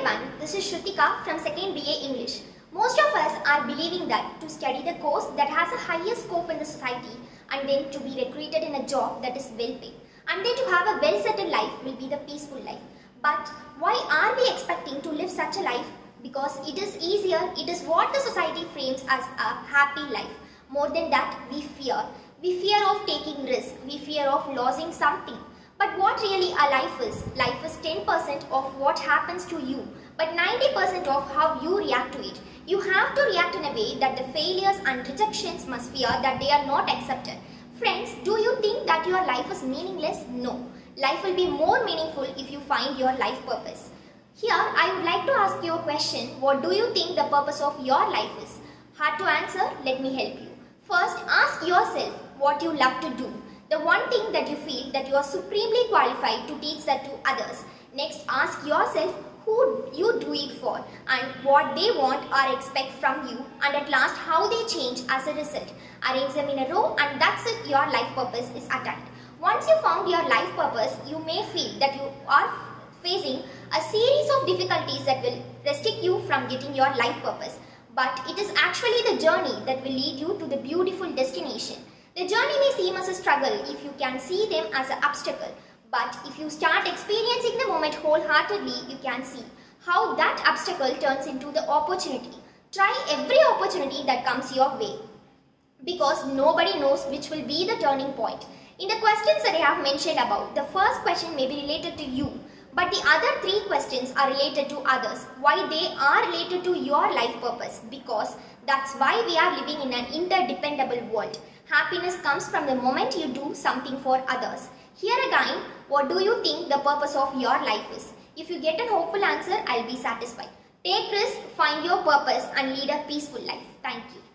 everyone, this is Suruthiga from 2nd BA English. Most of us are believing that to study the course that has a higher scope in the society and then to be recruited in a job that is well paid and then to have a well settled life will be the peaceful life. But why are we expecting to live such a life? Because it is easier, it is what the society frames as a happy life. More than that, we fear. We fear of taking risk, we fear of losing something. But what really a life is? Life is 10% of what happens to you, but 90% of how you react to it. You have to react in a way that the failures and rejections must fear that they are not accepted. Friends, do you think that your life is meaningless? No. Life will be more meaningful if you find your life purpose. Here, I would like to ask you a question. What do you think the purpose of your life is? Hard to answer? Let me help you. First, ask yourself what you love to do the one thing that you feel that you are supremely qualified to teach that to others. Next, ask yourself who you do it for and what they want or expect from you and at last how they change as a result. Arrange them in a row and that's it your life purpose is attained. Once you found your life purpose, you may feel that you are facing a series of difficulties that will restrict you from getting your life purpose. But it is actually the journey that will lead you to the beautiful destination. Seem as a struggle if you can see them as an obstacle, but if you start experiencing the moment wholeheartedly, you can see how that obstacle turns into the opportunity. Try every opportunity that comes your way because nobody knows which will be the turning point. In the questions that I have mentioned about, the first question may be related to you, but the other three questions are related to others. Why they are related to your life purpose? Because that's why we are living in an interdependable world. Happiness comes from the moment you do something for others. Here again, what do you think the purpose of your life is? If you get a hopeful answer, I'll be satisfied. Take risk, find your purpose and lead a peaceful life. Thank you.